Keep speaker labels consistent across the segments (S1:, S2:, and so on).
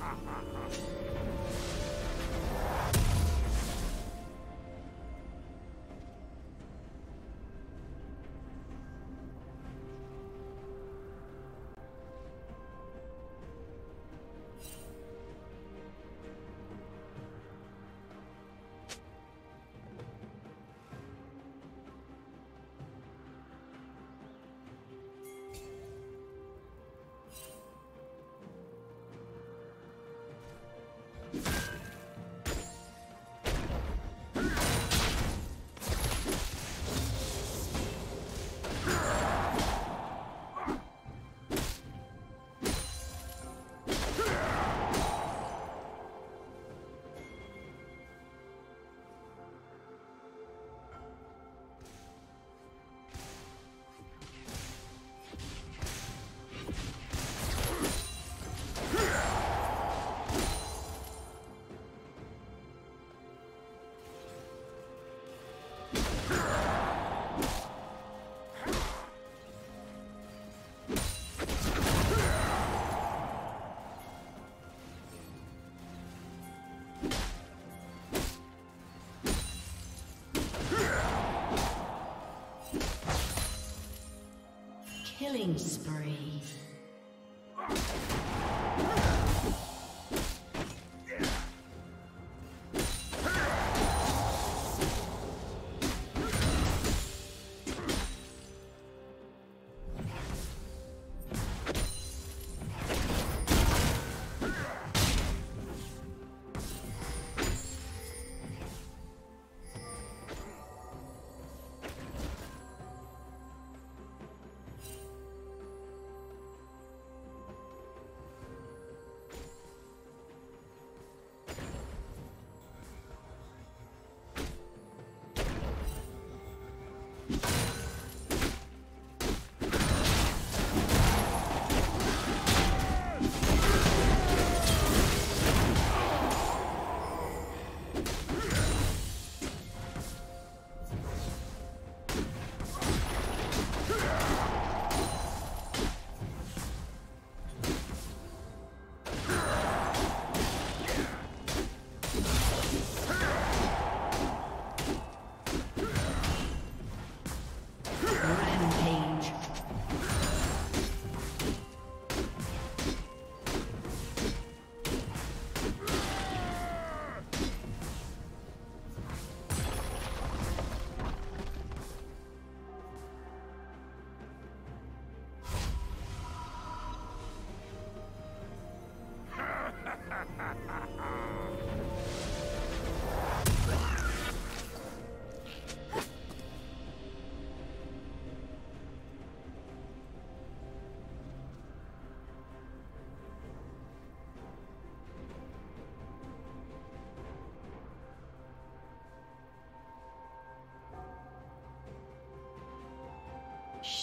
S1: ha ha ha! Spree.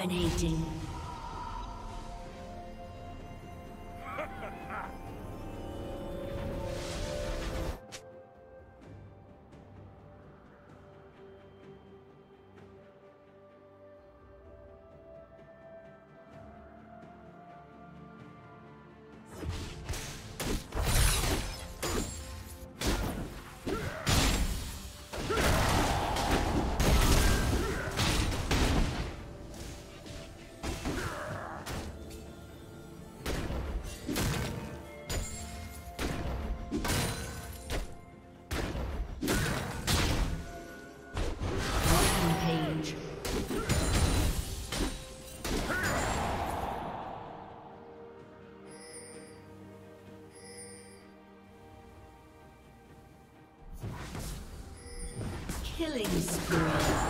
S1: Dominating. Killing spree.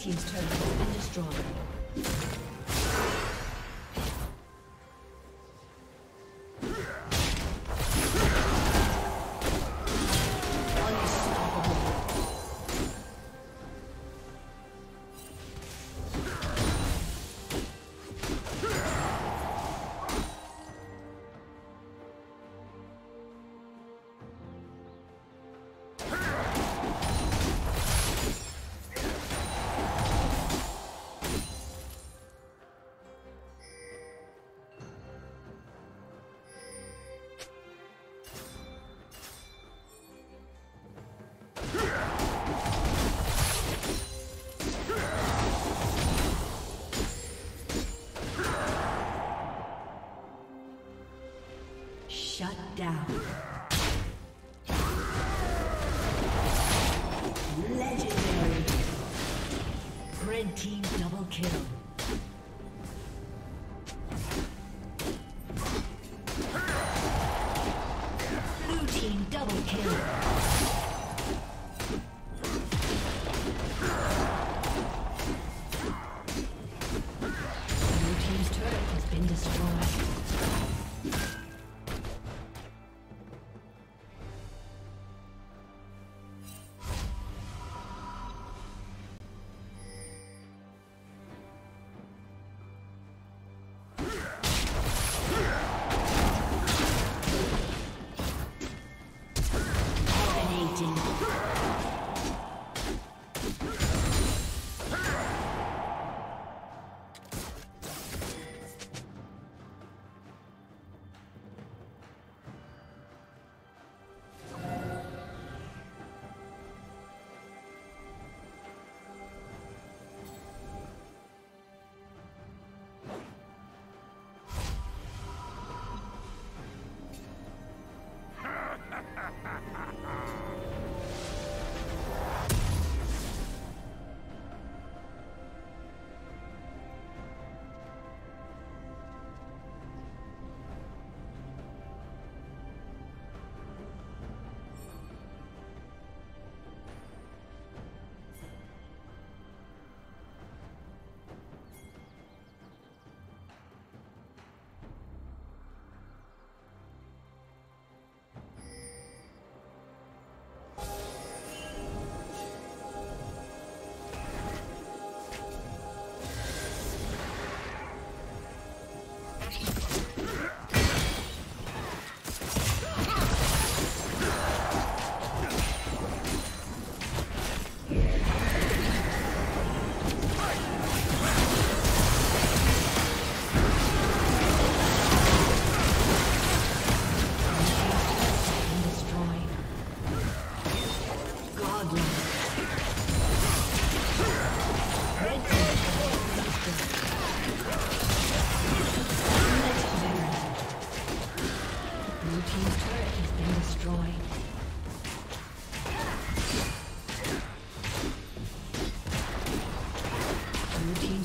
S1: Red Team's turret down.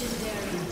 S1: Legendary.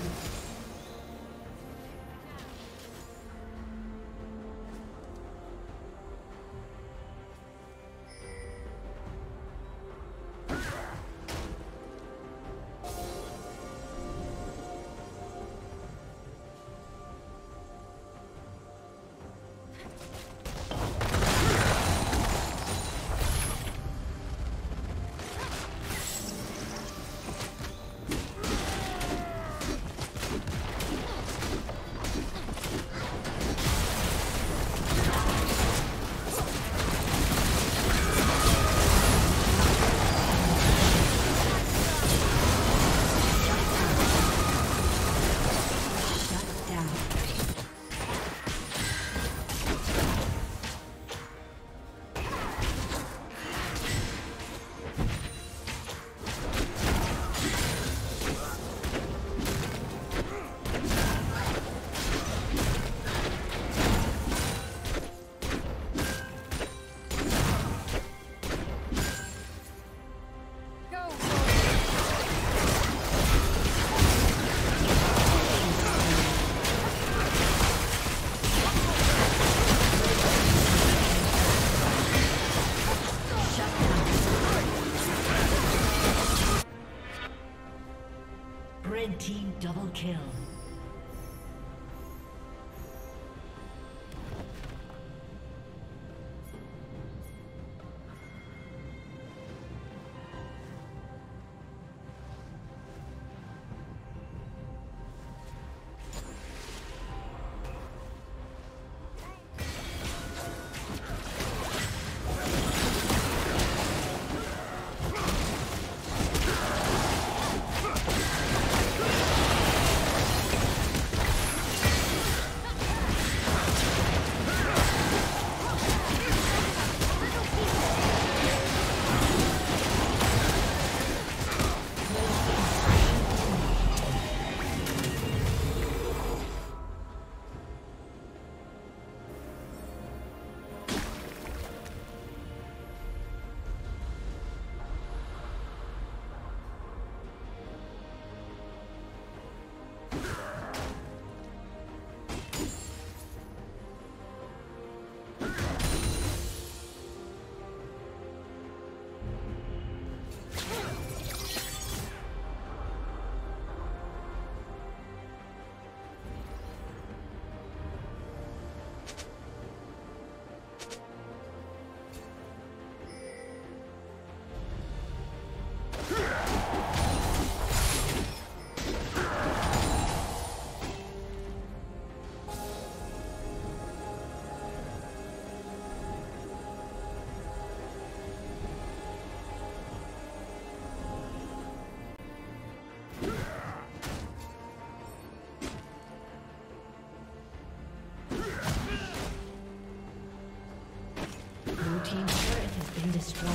S1: kill.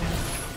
S1: Thank you.